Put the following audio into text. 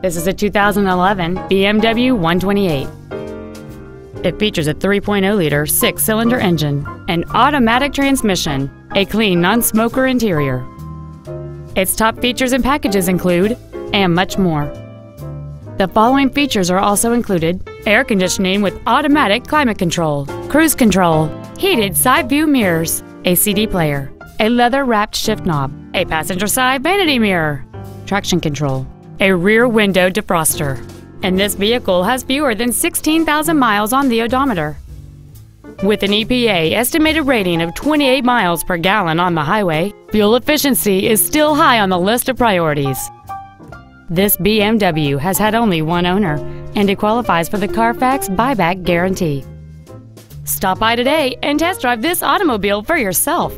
This is a 2011 BMW 128. It features a 3.0-liter six-cylinder engine, an automatic transmission, a clean non-smoker interior. Its top features and packages include, and much more. The following features are also included air conditioning with automatic climate control, cruise control, heated side view mirrors, a CD player, a leather wrapped shift knob, a passenger side vanity mirror, traction control, a rear window defroster. And this vehicle has fewer than 16,000 miles on the odometer. With an EPA estimated rating of 28 miles per gallon on the highway, fuel efficiency is still high on the list of priorities. This BMW has had only one owner, and it qualifies for the Carfax buyback guarantee. Stop by today and test drive this automobile for yourself.